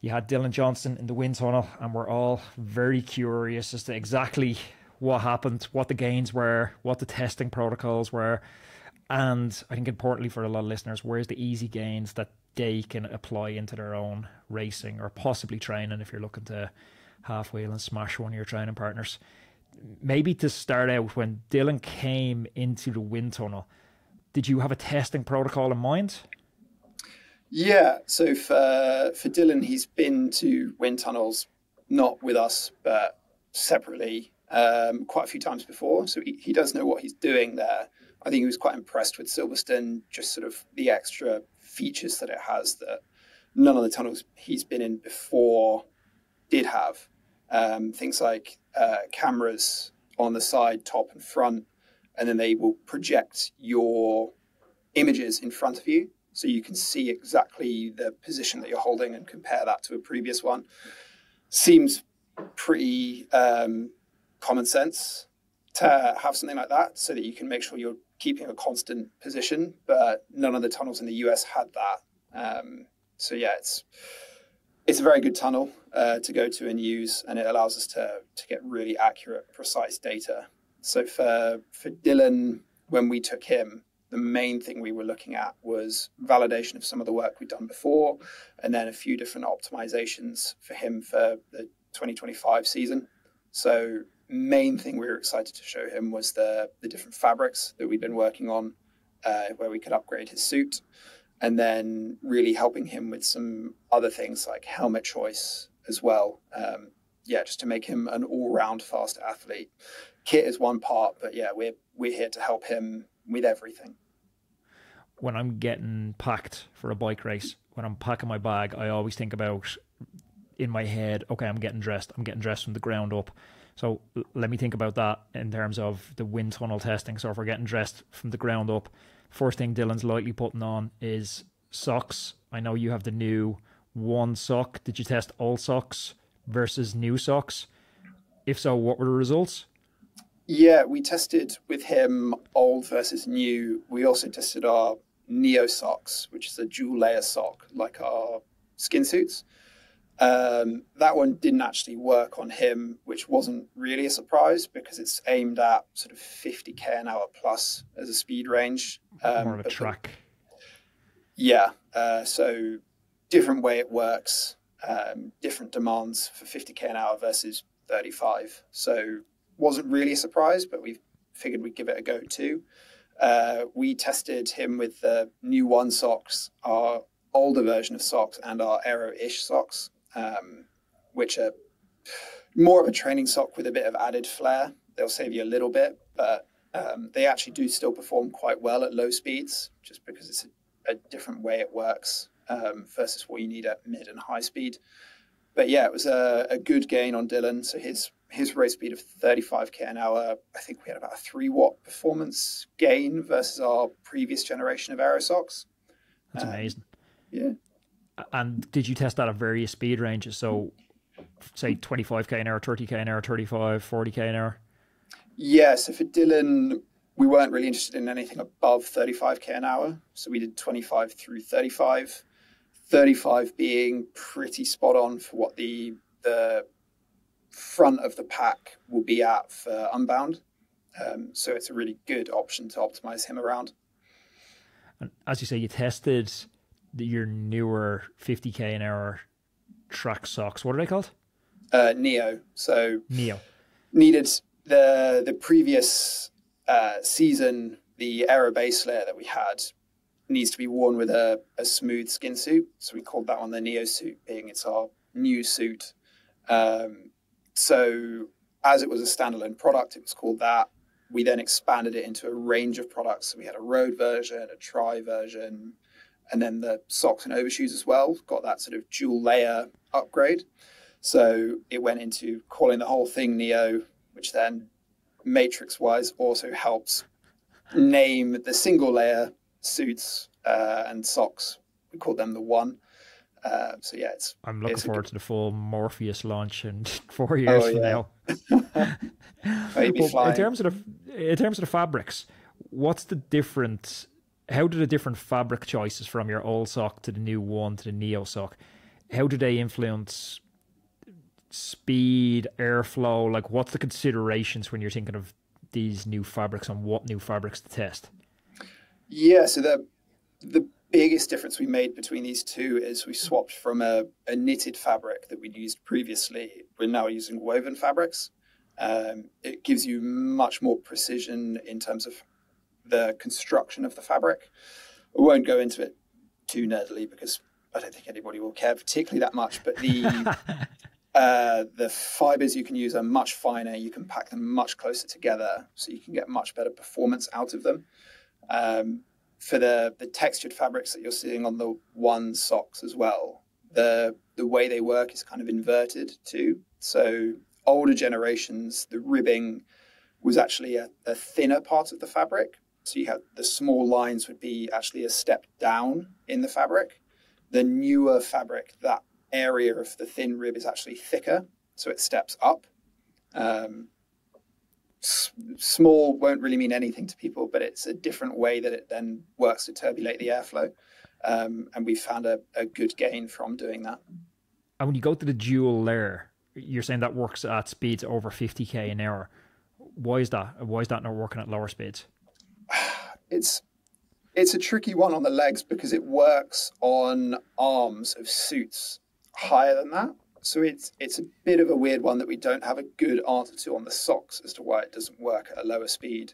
you had Dylan Johnson in the wind tunnel, and we're all very curious as to exactly what happened, what the gains were, what the testing protocols were, and I think importantly for a lot of listeners, where's the easy gains that they can apply into their own racing or possibly training if you're looking to half wheel and smash one of your training partners. Maybe to start out, when Dylan came into the wind tunnel, did you have a testing protocol in mind? Yeah, so for for Dylan, he's been to wind tunnels, not with us, but separately, um, quite a few times before. So he, he does know what he's doing there. I think he was quite impressed with Silverstone, just sort of the extra features that it has that none of the tunnels he's been in before did have. Um, things like uh, cameras on the side, top, and front, and then they will project your images in front of you so you can see exactly the position that you're holding and compare that to a previous one. Seems pretty um, common sense to have something like that so that you can make sure you're keeping a constant position, but none of the tunnels in the US had that. Um, so yeah, it's it's a very good tunnel uh, to go to and use, and it allows us to to get really accurate, precise data. So for for Dylan, when we took him, the main thing we were looking at was validation of some of the work we'd done before, and then a few different optimizations for him for the 2025 season. So, main thing we were excited to show him was the the different fabrics that we'd been working on, uh, where we could upgrade his suit, and then really helping him with some other things like helmet choice as well. Um, yeah, just to make him an all round fast athlete. Kit is one part, but yeah, we're we're here to help him with everything. When I'm getting packed for a bike race, when I'm packing my bag, I always think about in my head, okay, I'm getting dressed. I'm getting dressed from the ground up. So let me think about that in terms of the wind tunnel testing. So if we're getting dressed from the ground up, first thing Dylan's lightly putting on is socks. I know you have the new one sock. Did you test all socks versus new socks? If so, what were the results? Yeah, we tested with him old versus new. We also tested our Neo socks, which is a dual layer sock, like our skin suits. Um, that one didn't actually work on him, which wasn't really a surprise because it's aimed at sort of 50k an hour plus as a speed range. Um, More of a track. The, yeah. Uh, so different way it works, um, different demands for 50k an hour versus 35. So wasn't really a surprise, but we figured we'd give it a go too. Uh, we tested him with the new one socks, our older version of socks, and our Aero-ish socks, um, which are more of a training sock with a bit of added flair. They'll save you a little bit, but um, they actually do still perform quite well at low speeds, just because it's a, a different way it works um, versus what you need at mid and high speed. But yeah, it was a, a good gain on Dylan. So his his race speed of 35k an hour, I think we had about a three watt performance gain versus our previous generation of Aerosocks. That's um, amazing. Yeah. And did you test that at various speed ranges? So, say 25k an hour, 30k an hour, 35, 40k an hour? Yeah. So for Dylan, we weren't really interested in anything above 35k an hour. So we did 25 through 35. 35 being pretty spot on for what the the front of the pack will be at for Unbound. Um, so it's a really good option to optimize him around. And as you say, you tested the, your newer 50k an hour track socks. What are they called? Uh, Neo. So Neo needed the the previous uh, season. The Aero base layer that we had needs to be worn with a, a smooth skin suit. So we called that one the Neo suit, being it's our new suit. Um, so as it was a standalone product, it was called that. We then expanded it into a range of products. So we had a road version, a tri version, and then the socks and overshoes as well. Got that sort of dual layer upgrade. So it went into calling the whole thing Neo, which then matrix wise also helps name the single layer suits uh, and socks. We call them the one. Uh, so yeah, it's. I'm looking it's forward good... to the full Morpheus launch in four years oh, yeah. from now. in terms of the in terms of the fabrics, what's the different? How do the different fabric choices from your old sock to the new one to the Neo sock? how do they influence speed, airflow? Like, what's the considerations when you're thinking of these new fabrics and what new fabrics to test? Yeah, so the the biggest difference we made between these two is we swapped from a, a knitted fabric that we'd used previously. We're now using woven fabrics. Um, it gives you much more precision in terms of the construction of the fabric. I won't go into it too nerdily because I don't think anybody will care particularly that much. But the uh, the fibers you can use are much finer. You can pack them much closer together, so you can get much better performance out of them. Um, for the the textured fabrics that you're seeing on the one socks as well, the the way they work is kind of inverted too. So older generations, the ribbing was actually a, a thinner part of the fabric. So you had the small lines would be actually a step down in the fabric. The newer fabric, that area of the thin rib is actually thicker, so it steps up. Um, s- small won't really mean anything to people, but it's a different way that it then works to turbulate the airflow. Um, and we found a, a good gain from doing that. And when you go to the dual layer, you're saying that works at speeds over 50k an hour. Why is that? Why is that not working at lower speeds? It's it's a tricky one on the legs because it works on arms of suits higher than that. So it's it's a bit of a weird one that we don't have a good answer to on the socks as to why it doesn't work at a lower speed.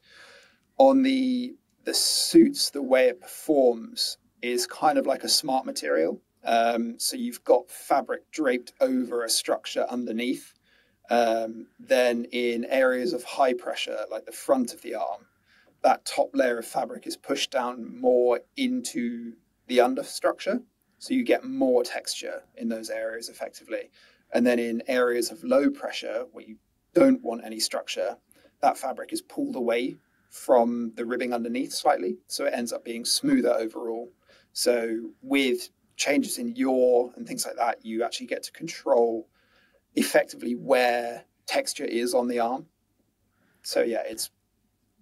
On the the suits, the way it performs is kind of like a smart material. Um, so you've got fabric draped over a structure underneath. Um, then in areas of high pressure, like the front of the arm, that top layer of fabric is pushed down more into the understructure. So you get more texture in those areas effectively. And then in areas of low pressure where you don't want any structure, that fabric is pulled away from the ribbing underneath slightly. So it ends up being smoother overall. So with changes in yaw and things like that, you actually get to control effectively where texture is on the arm. So yeah, it's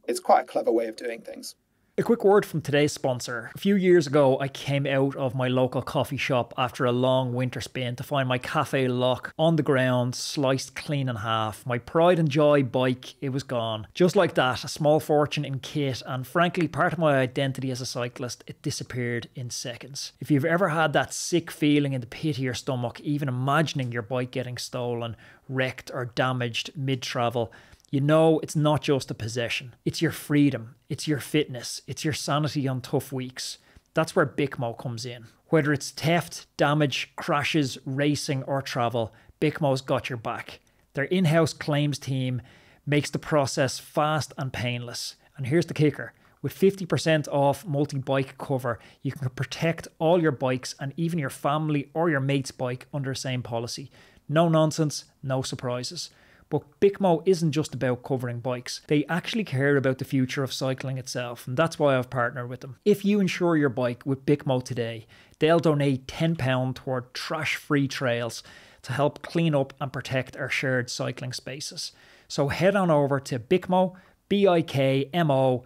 it's quite a clever way of doing things. A quick word from today's sponsor. A few years ago, I came out of my local coffee shop after a long winter spin to find my Cafe Lock on the ground, sliced clean in half. My pride and joy bike, it was gone. Just like that, a small fortune in kit, and frankly, part of my identity as a cyclist, it disappeared in seconds. If you've ever had that sick feeling in the pit of your stomach, even imagining your bike getting stolen, wrecked, or damaged mid travel, you know it's not just a possession. It's your freedom, it's your fitness, it's your sanity on tough weeks. That's where Bikmo comes in. Whether it's theft, damage, crashes, racing, or travel, Bikmo's got your back. Their in house claims team makes the process fast and painless. And here's the kicker with 50% off multi bike cover, you can protect all your bikes and even your family or your mate's bike under the same policy. No nonsense, no surprises. But Bikmo isn't just about covering bikes. They actually care about the future of cycling itself, and that's why I've partnered with them. If you insure your bike with Bikmo today, they'll donate £10 toward trash free trails to help clean up and protect our shared cycling spaces. So head on over to Bikmo, B I K M O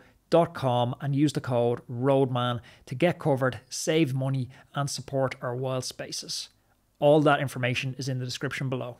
com and use the code ROADMAN to get covered, save money, and support our wild spaces. All that information is in the description below.